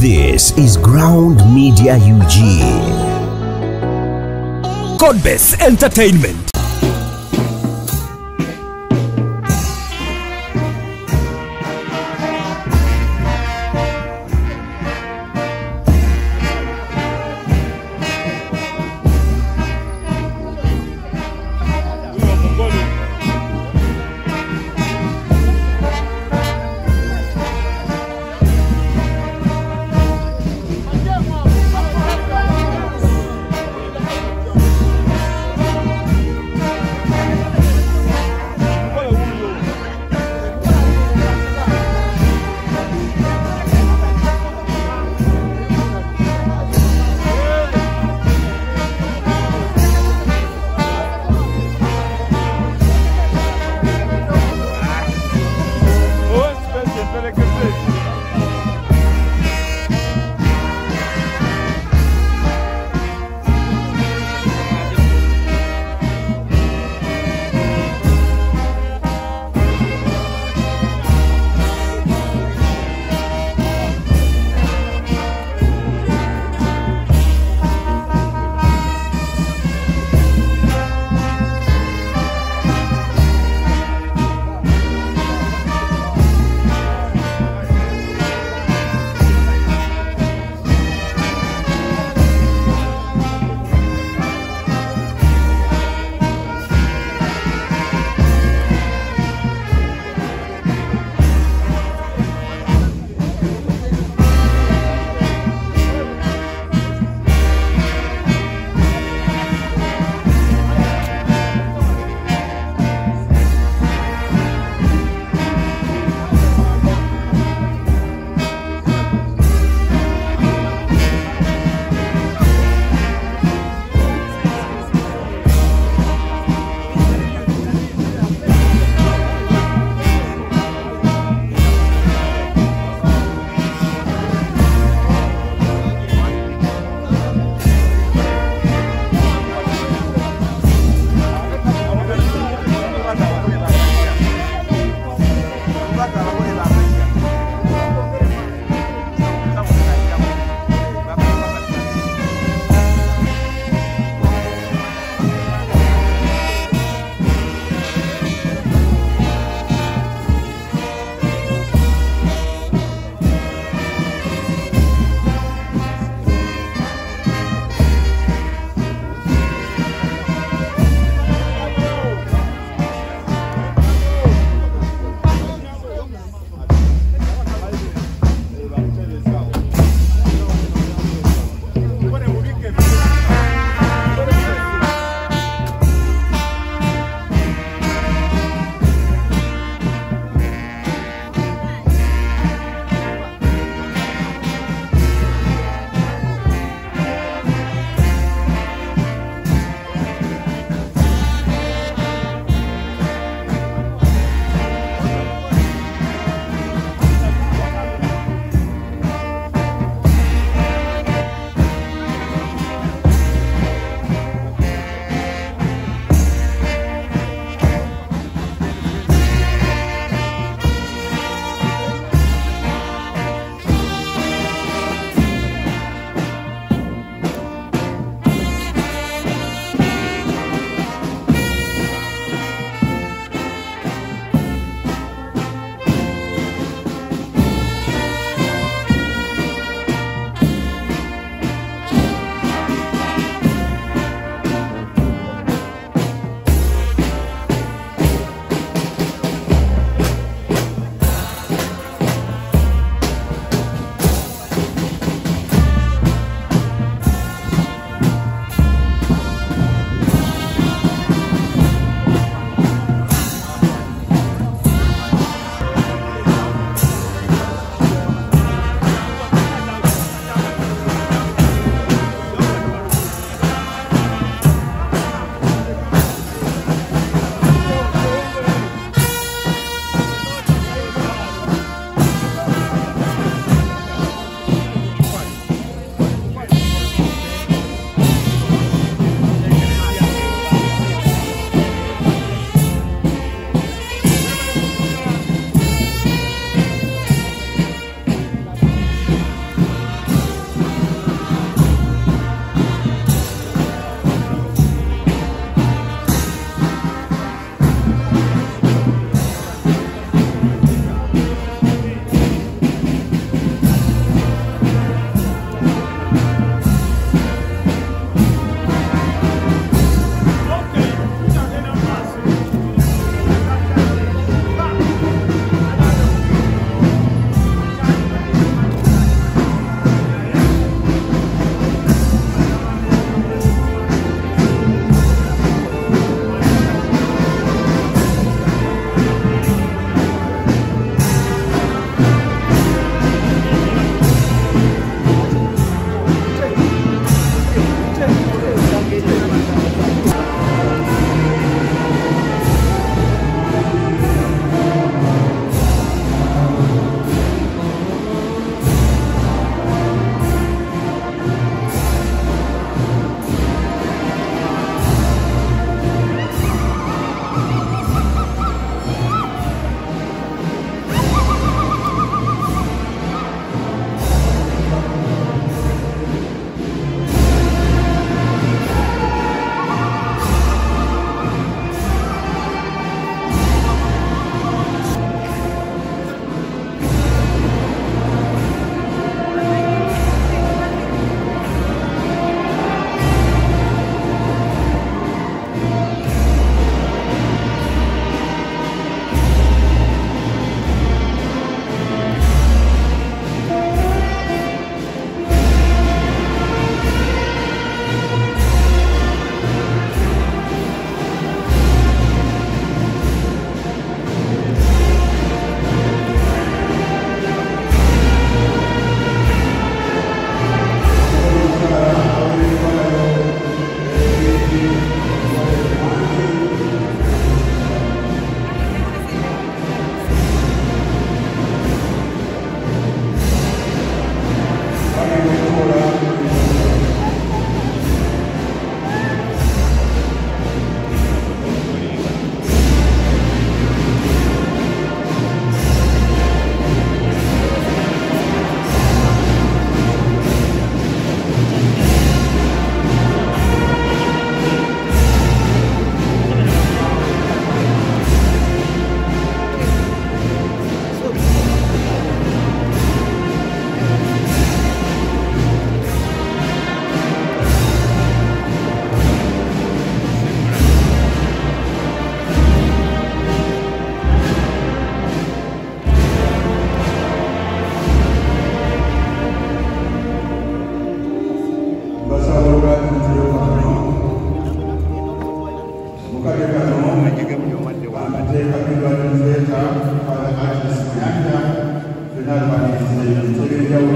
This is Ground Media UG. Godbess Entertainment.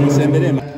Sen vereyim.